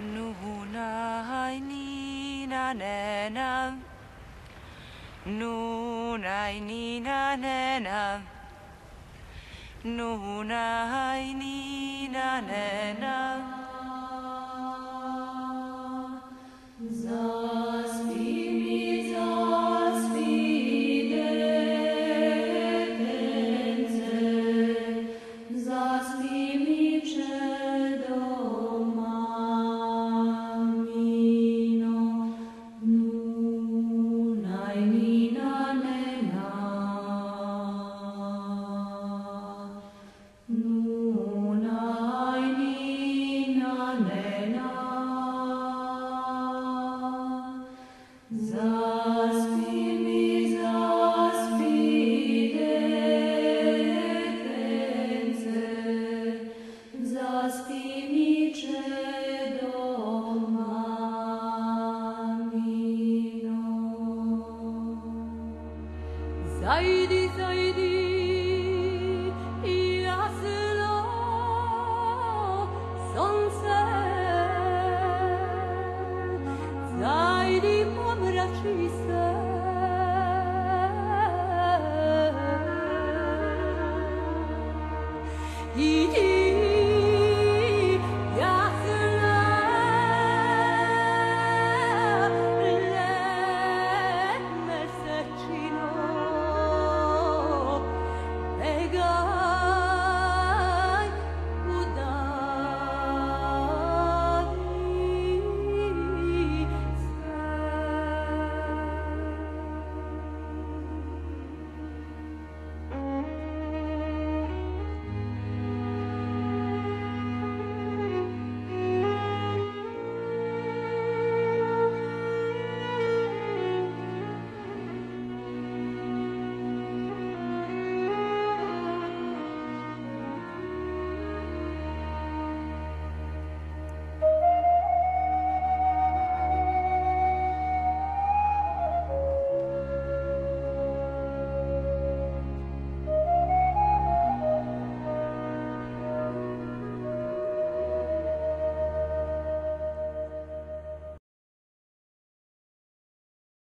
Nunai ni na ne na Nunai ni na ne na Nunai ni na ne Haydi haydi